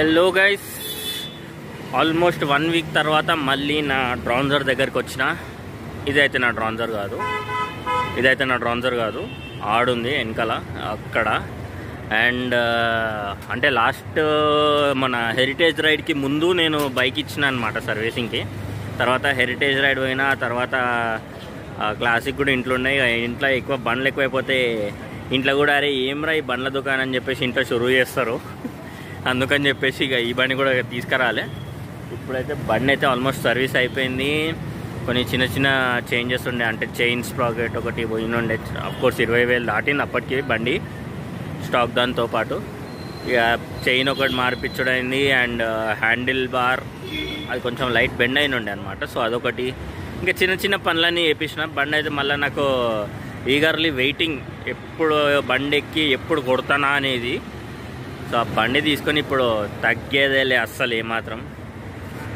Hello guys almost one week తర్వాత మళ్ళీ నా డ్రాన్జర్ దగ్గరికి వచ్చిన. ఇదైతే నా డ్రాన్జర్ కాదు. ఇదైతే నా డ్రాన్జర్ కాదు. ఆడుంది వెనకాల అక్కడ. అండ్ అంటే లాస్ట్ మన హెరిటేజ్ రైడ్కి ముందు నేను బైక్ ఇచ్చిన అనమాట సర్వీసింగ్కి తర్వాత హెరిటేజ్ రైడ్ పోయినా తర్వాత క్లాసిక్ కూడా ఇంట్లో ఉన్నాయి. ఇంట్లో ఎక్కువ బండ్లు ఎక్కువైపోతే ఇంట్లో కూడా అరే ఏం రా ఈ బండ్ల దుకాణం? అని చెప్పేసి ఇంట్లో షురువు చేస్తారు. అందుకని చెప్పేసి ఇక ఈ బండి కూడా తీసుకురాలే. ఇప్పుడైతే బండి అయితే ఆల్మోస్ట్ సర్వీస్ అయిపోయింది. కొన్ని చిన్న చిన్న చేంజెస్ ఉండే అంటే చైన్ స్ప్రాకెట్ ఒకటి పోయిన ఉండే. కోర్స్ ఇరవై వేలు దాటింది అప్పటికి బండి స్టాక్ దాంతో పాటు. ఇక చైన్ ఒకటి మార్పించడైంది అండ్ uh, హ్యాండిల్ బార్ అది కొంచెం లైట్ బెండ్ అయిన ఉండే అనమాట సో అదొకటి. ఇంకా చిన్న చిన్న పనులన్నీ వేపించిన బండి అయితే మళ్ళీ నాకు ఈగర్లీ వెయిటింగ్ ఎప్పుడు బండి ఎక్కి ఎప్పుడు కొడతానా అనేది సో ఆ బండి తీసుకొని ఇప్పుడు తగ్గేదేలే అస్సలు ఏమాత్రం.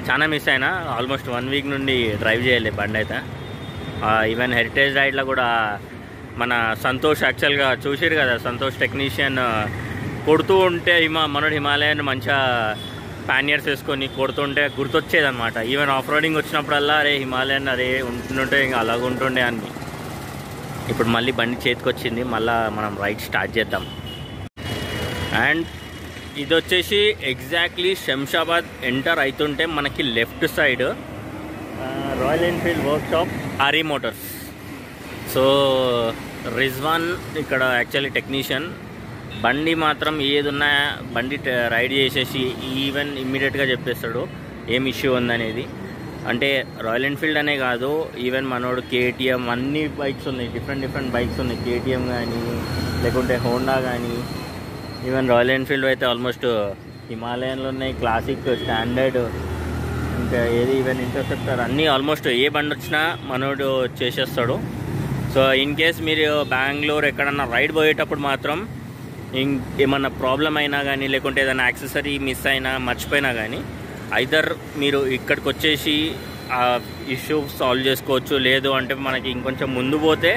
చాలా మిస్ అయినా ఆల్మోస్ట్ వన్ వీక్ నుండి డ్రైవ్ చేయలే బండి అయితే. ఈవెన్ హెరిటేజ్ రైడ్లో కూడా మన సంతోష్ యాక్చువల్గా చూసారు కదా సంతోష్ టెక్నీషియన్ కొడుతూ ఉంటే హిమా మనోడు హిమాలయన్ మంచిగా ప్యానియర్స్ వేసుకొని కొడుతుంటే గుర్తొచ్చేది అనమాట ఈవెన్ ఆఫ్ రోడింగ్ వచ్చినప్పుడల్లా అరే హిమాలయన్ అరే ఉంటుంటే ఇంకా అలాగ ఉంటుండే అని. ఇప్పుడు మళ్ళీ బండి చేతికి వచ్చింది మళ్ళీ మనం రైడ్ స్టార్ట్ చేద్దాం. అండ్ ఇది వచ్చేసి ఎగ్జాక్ట్లీ శంషాబాద్ ఎంటర్ అవుతుంటే మనకి left side Royal Enfield workshop Hari Motors. So Rizwan ఇక్కడ యాక్చువల్లీ టెక్నీషియన్. బండి మాత్రం ఏది ఉన్నా బండి రైడ్ చేసేసి ఈవెన్ ఇమ్మీడియట్గా చెప్పేస్తాడు ఏం ఇష్యూ ఉందనేది. అంటే రాయల్ ఎన్ఫీల్డ్ అనే కాదు ఈవెన్ మనోడు కేటీఎం అన్ని బైక్స్ ఉన్నాయి డిఫరెంట్ డిఫరెంట్ బైక్స్ ఉన్నాయి. కేటీఎం కానీ లేకుంటే హోండా కానీ ఈవెన్ రాయల్ ఎన్ఫీల్డ్ అయితే ఆల్మోస్ట్ హిమాలయన్లో ఉన్నాయి క్లాసిక్ స్టాండర్డ్ ఇంకా ఏది ఈవెన్ ఇంటర్సెప్టర్ అన్నీ ఆల్మోస్ట్ ఏ బండి వచ్చినా మనోడు చేసేస్తాడు. సో ఇన్ కేస్ మీరు బెంగళూరు ఎక్కడన్నా రైడ్ పోయేటప్పుడు మాత్రం ఇం ఏమన్నా ప్రాబ్లం అయినా కానీ లేకుంటే ఏదైనా యాక్సెసరీ మిస్ అయినా మర్చిపోయినా కానీ ఐదర్ మీరు ఇక్కడికి వచ్చేసి ఆ ఇష్యూ సాల్వ్ చేసుకోవచ్చు లేదు అంటే మనకి ఇంకొంచెం ముందు పోతే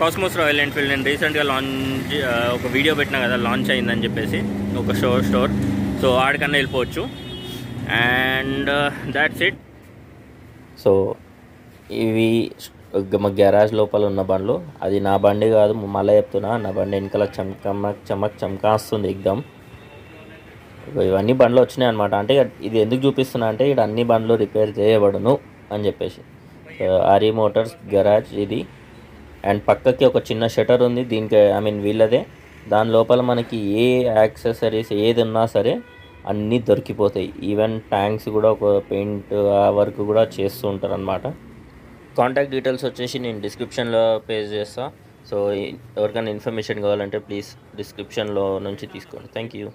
కాస్మోస్ రాయల్ ఎన్ఫీల్డ్ నేను రీసెంట్గా లాంచ్ ఒక వీడియో పెట్టినా కదా లాంచ్ అయిందని చెప్పేసి ఒక షో స్టోర్ సో ఆడికన్నా వెళ్ళిపోవచ్చు. అండ్ దాట్స్ ఇట్ సో ఇవి మా గ్యారాజ్ లోపల ఉన్న బండ్లు. అది నా బండి కాదు మళ్ళీ చెప్తున్నా నా బండి వెనకాల చమక చమక్ చమకాస్తుంది ఎగ్దమ్ ఇవన్నీ బండ్లు వచ్చినాయి అనమాట అంటే ఇది ఎందుకు చూపిస్తున్నా అంటే ఇక్కడ అన్ని బండ్లు రిపేర్ చేయబడును అని చెప్పేసి. ఆర్ఈ మోటార్స్ గరాజ్ ఇది. అండ్ పక్కకి ఒక చిన్న షటర్ ఉంది దీనికి ఐ మీన్ వీళ్ళదే. దాని లోపల మనకి ఏ యాక్సెసరీస్ ఏది ఉన్నా సరే అన్నీ దొరికిపోతాయి. ఈవెన్ ట్యాంక్స్ కూడా ఒక పెయింట్ ఆ వర్క్ కూడా చేస్తూ ఉంటారు అనమాట కాంటాక్ట్ డీటెయిల్స్ వచ్చేసి నేను డిస్క్రిప్షన్లో పేజ్ చేస్తాను సో ఎవరికైనా ఇన్ఫర్మేషన్ కావాలంటే ప్లీజ్ డిస్క్రిప్షన్లో నుంచి తీసుకోండి. Thank you.